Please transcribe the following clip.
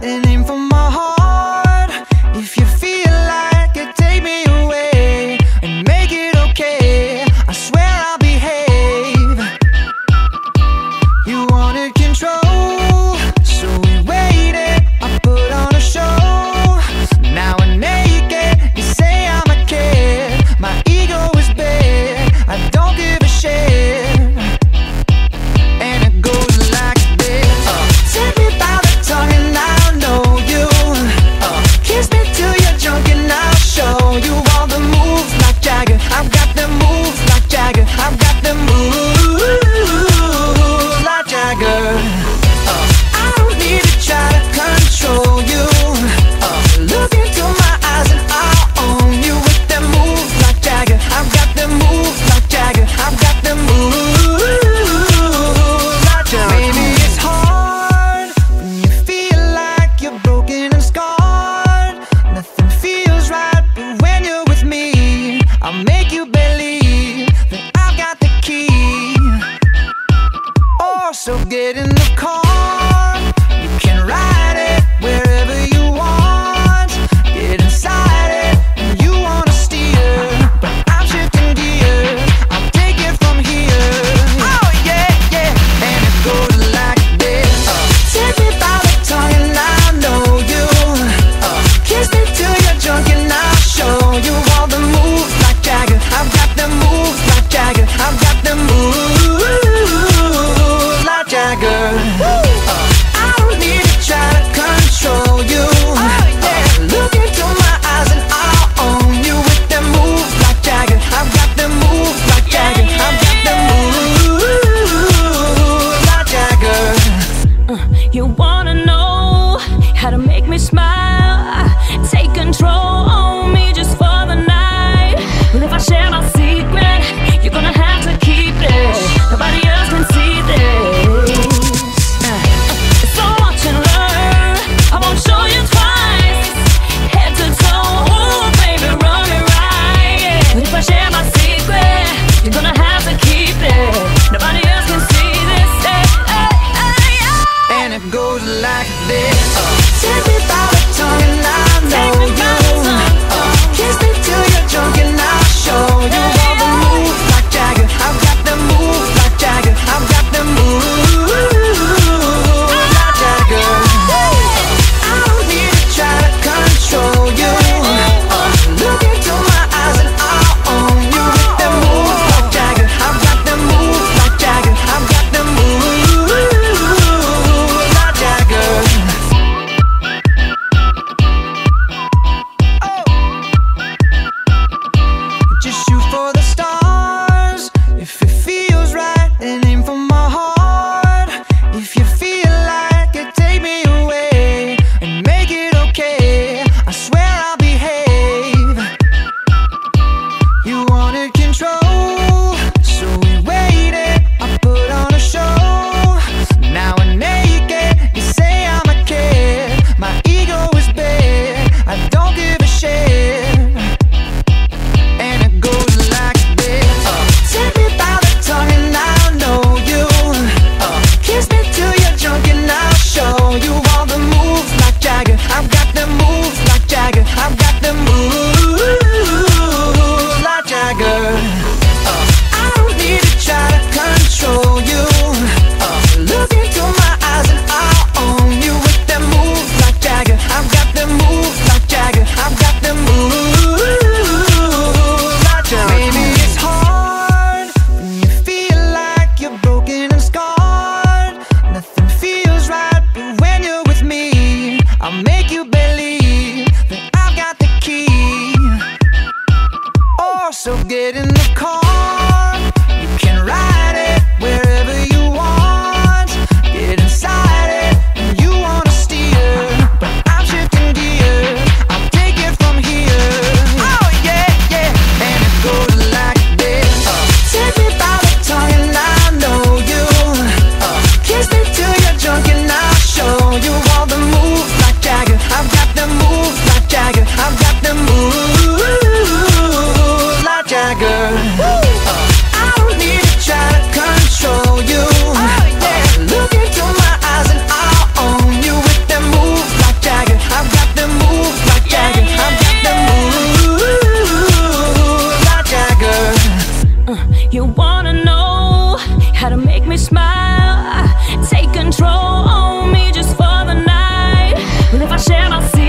and aim for and aim for geração